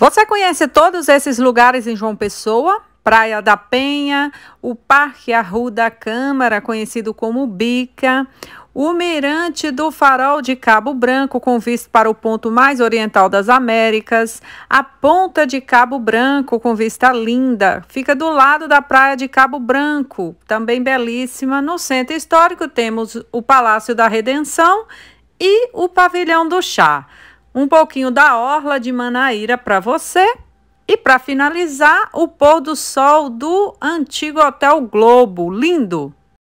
Você conhece todos esses lugares em João Pessoa? Praia da Penha, o Parque Arruda Câmara, conhecido como Bica, o Mirante do Farol de Cabo Branco, com vista para o ponto mais oriental das Américas, a Ponta de Cabo Branco, com vista linda, fica do lado da Praia de Cabo Branco, também belíssima. No centro histórico temos o Palácio da Redenção e o Pavilhão do Chá. Um pouquinho da Orla de Manaíra para você. E para finalizar, o pôr do sol do antigo Hotel Globo. Lindo!